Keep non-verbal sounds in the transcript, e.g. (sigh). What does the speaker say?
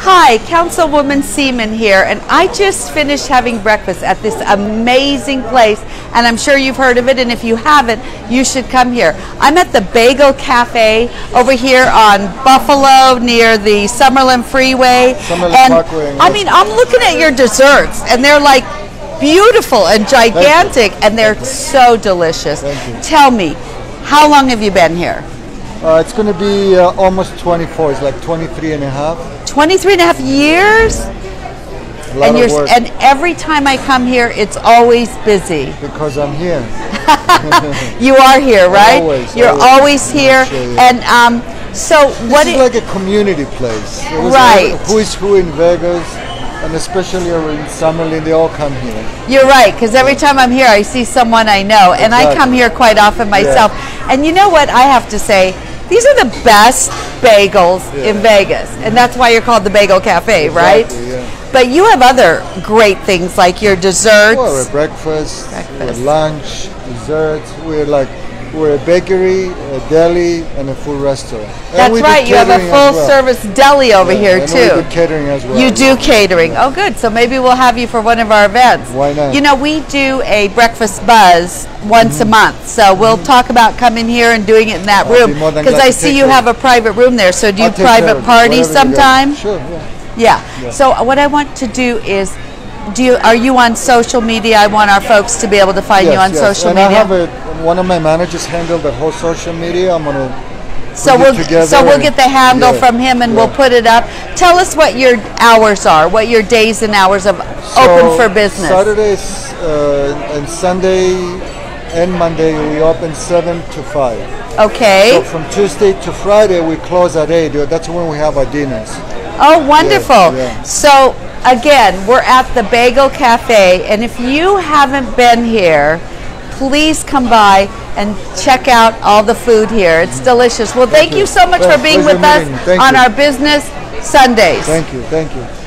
Hi, Councilwoman Seaman here, and I just finished having breakfast at this amazing place, and I'm sure you've heard of it, and if you haven't, you should come here. I'm at the Bagel Cafe over here on Buffalo near the Summerlin Freeway. Summerlin and Parkway I mean, I'm looking at your desserts, and they're like beautiful and gigantic, and they're so delicious. Tell me, how long have you been here? Uh, it's going to be uh, almost 24. It's like 23 and a half. 23 and a half years? A lot and of you're work and every time I come here, it's always busy. because I'm here. (laughs) You are here, right? Always, You're always. always here, Sure, yeah. and um, so what? This is i- like a community place. Right. like who is who in Vegas, and especially in Summerlin, they all come here. you're right, because every time I'm here, I see someone I know, and I come here quite often myself. And you know what? I have to say, these are the best bagels in Vegas, and that's why you're called the Bagel Cafe, right? Yeah. But you have other great things like your desserts. Well, breakfast, Breakfast. lunch, desserts. We're like we're a bakery, a deli, and a food restaurant. That's right. You have a catering as full well. service deli over Yeah, here too. We do catering as well. You do catering. Oh, good. So maybe we'll have you for one of our events. Why not? You know, we do a breakfast buzz once a month. So we'll talk about coming here and doing it in that Mm-hmm. I'll room. Because I see you have a private room there. So do you I'll private of it, parties whatever you got. sometime? Sure. Yeah. Yeah. Yeah. So what I want to do is, do you are you on social media? I want our folks to be able to find you Yes, on yes. social and media. I have a one of my managers handle the whole social media. I'm gonna so we'll together so we'll get the handle yeah, from him and we'll put it up. Tell us what your hours are. What your days and hours of So open for business. Saturdays uh, and Sunday and Monday we open seven to five. Okay. So from Tuesday to Friday we close at eight. That's when we have our dinners. Oh, wonderful. yeah. So, again, we're at the Bagel Cafe, and if you haven't been here, please come by and check out all the food here. It's delicious. Well, thank, you. you so much Well, for being with us. Thank on our business Sundays. Thank you. Thank you.